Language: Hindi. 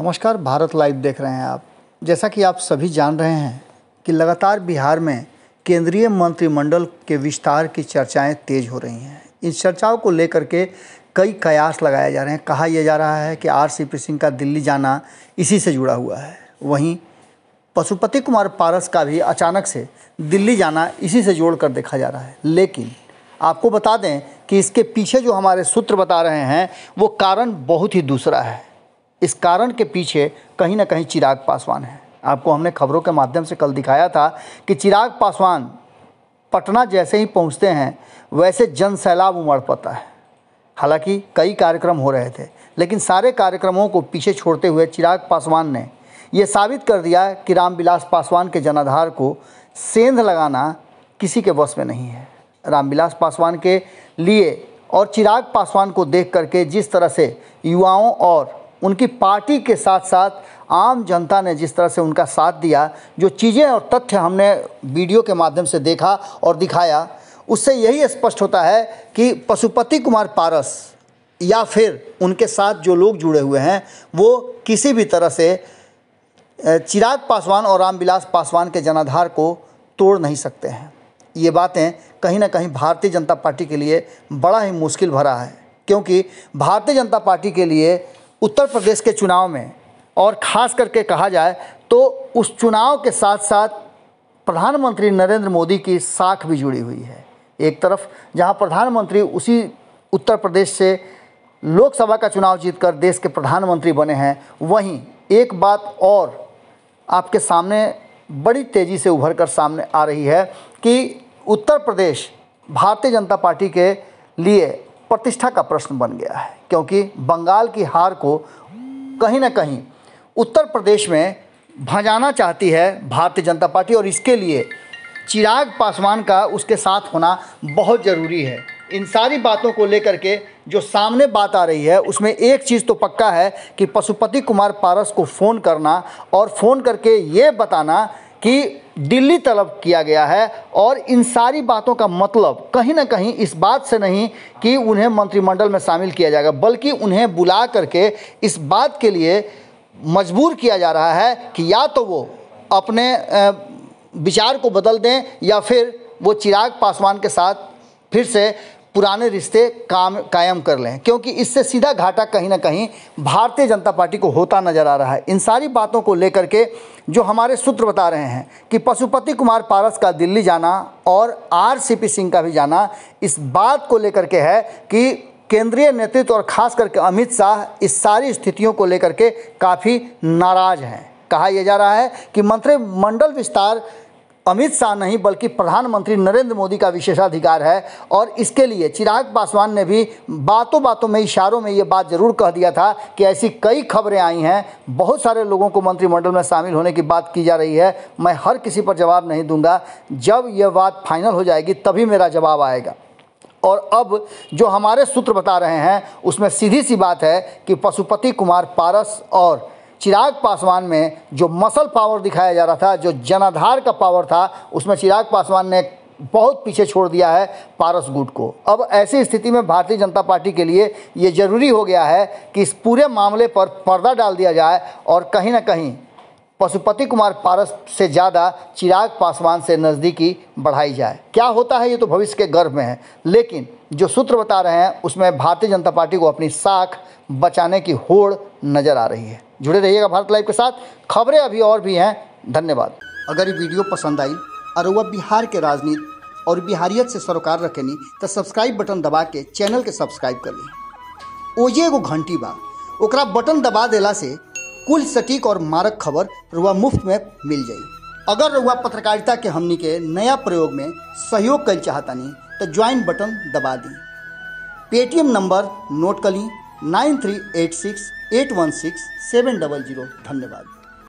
नमस्कार, भारत लाइव देख रहे हैं आप। जैसा कि आप सभी जान रहे हैं कि लगातार बिहार में केंद्रीय मंत्रिमंडल के विस्तार की चर्चाएँ तेज हो रही हैं। इन चर्चाओं को लेकर के कई कयास लगाए जा रहे हैं। कहा यह जा रहा है कि आर सी पी सिंह का दिल्ली जाना इसी से जुड़ा हुआ है। वहीं पशुपति कुमार पारस का भी अचानक से दिल्ली जाना इसी से जोड़ कर देखा जा रहा है। लेकिन आपको बता दें कि इसके पीछे जो हमारे सूत्र बता रहे हैं, वो कारण बहुत ही दूसरा है। इस कारण के पीछे कहीं ना कहीं चिराग पासवान है। आपको हमने खबरों के माध्यम से कल दिखाया था कि चिराग पासवान पटना जैसे ही पहुँचते हैं, वैसे जन सैलाब उमड़ पड़ता है। हालाँकि कई कार्यक्रम हो रहे थे, लेकिन सारे कार्यक्रमों को पीछे छोड़ते हुए चिराग पासवान ने ये साबित कर दिया कि रामविलास पासवान के जनाधार को सेंध लगाना किसी के वश में नहीं है। रामविलास पासवान के लिए और चिराग पासवान को देख करके जिस तरह से युवाओं और उनकी पार्टी के साथ साथ आम जनता ने जिस तरह से उनका साथ दिया, जो चीज़ें और तथ्य हमने वीडियो के माध्यम से देखा और दिखाया, उससे यही स्पष्ट होता है कि पशुपति कुमार पारस या फिर उनके साथ जो लोग जुड़े हुए हैं, वो किसी भी तरह से चिराग पासवान और रामविलास पासवान के जनाधार को तोड़ नहीं सकते हैं। ये बातें कहीं ना कहीं भारतीय जनता पार्टी के लिए बड़ा ही मुश्किल भरा है, क्योंकि भारतीय जनता पार्टी के लिए उत्तर प्रदेश के चुनाव में, और ख़ास करके कहा जाए तो उस चुनाव के साथ साथ प्रधानमंत्री नरेंद्र मोदी की साख भी जुड़ी हुई है एक तरफ़, जहाँ प्रधानमंत्री उसी उत्तर प्रदेश से लोकसभा का चुनाव जीतकर देश के प्रधानमंत्री बने हैं। वहीं एक बात और आपके सामने बड़ी तेज़ी से उभर कर सामने आ रही है कि उत्तर प्रदेश, भारतीय जनता पार्टी के लिए प्रतिष्ठा का प्रश्न बन गया है, क्योंकि बंगाल की हार को कहीं ना कहीं उत्तर प्रदेश में भजाना चाहती है भारतीय जनता पार्टी, और इसके लिए चिराग पासवान का उसके साथ होना बहुत ज़रूरी है। इन सारी बातों को लेकर के जो सामने बात आ रही है, उसमें एक चीज़ तो पक्का है कि पशुपति कुमार पारस को फ़ोन करना और फ़ोन करके ये बताना कि दिल्ली तलब किया गया है और इन सारी बातों का मतलब कहीं ना कहीं इस बात से नहीं कि उन्हें मंत्रिमंडल में शामिल किया जाएगा, बल्कि उन्हें बुला करके इस बात के लिए मजबूर किया जा रहा है कि या तो वो अपने विचार को बदल दें या फिर वो चिराग पासवान के साथ फिर से पुराने रिश्ते काम, कायम कर लें, क्योंकि इससे सीधा घाटा कहीं ना कहीं भारतीय जनता पार्टी को होता नज़र आ रहा है। इन सारी बातों को लेकर के जो हमारे सूत्र बता रहे हैं कि पशुपति कुमार पारस का दिल्ली जाना और आर सी पी सिंह का भी जाना, इस बात को लेकर के है कि केंद्रीय नेतृत्व और खास करके अमित शाह इस सारी स्थितियों को लेकर के काफ़ी नाराज़ हैं। कहा यह जा रहा है कि मंत्रिमंडल विस्तार अमित शाह नहीं, बल्कि प्रधानमंत्री नरेंद्र मोदी का विशेषाधिकार है। और इसके लिए चिराग पासवान ने भी बातों बातों में, इशारों में ये बात ज़रूर कह दिया था कि ऐसी कई खबरें आई हैं। बहुत सारे लोगों को मंत्रिमंडल में शामिल होने की बात की जा रही है। मैं हर किसी पर जवाब नहीं दूँगा। जब यह बात फाइनल हो जाएगी, तभी मेरा जवाब आएगा। और अब जो हमारे सूत्र बता रहे हैं, उसमें सीधी सी बात है कि पशुपति कुमार पारस और चिराग पासवान में जो मसल पावर दिखाया जा रहा था, जो जनाधार का पावर था, उसमें चिराग पासवान ने बहुत पीछे छोड़ दिया है पारस गुट को। अब ऐसी स्थिति में भारतीय जनता पार्टी के लिए ये ज़रूरी हो गया है कि इस पूरे मामले पर पर्दा डाल दिया जाए और कहीं ना कहीं पशुपति कुमार पारस से ज़्यादा चिराग पासवान से नज़दीकी बढ़ाई जाए। क्या होता है ये तो भविष्य के गर्भ में है, लेकिन जो सूत्र बता रहे हैं, उसमें भारतीय जनता पार्टी को अपनी साख बचाने की होड़ नज़र आ रही है। जुड़े रहिएगा भारत लाइव के साथ। खबरें अभी और भी हैं। धन्यवाद। अगर ये वीडियो पसंद आई और वह बिहार के राजनीति और बिहारियत से सरोकार रखेनी तो सब्सक्राइब बटन दबा के चैनल के सब्सक्राइब कर ली। ओजे एगो घंटी बा। ओकरा बटन दबा देला से कुल सटीक और मारक खबर रुआ मुफ़्त में मिल जाई। अगर रुआ पत्रकारिता के हमनी के नया प्रयोग में सहयोग कर चाहतानी तो ज्वाइन बटन दबा दी। पेटीएम नंबर नोट कर ली nine three eight six eight one six seven double zero धन्यवाद।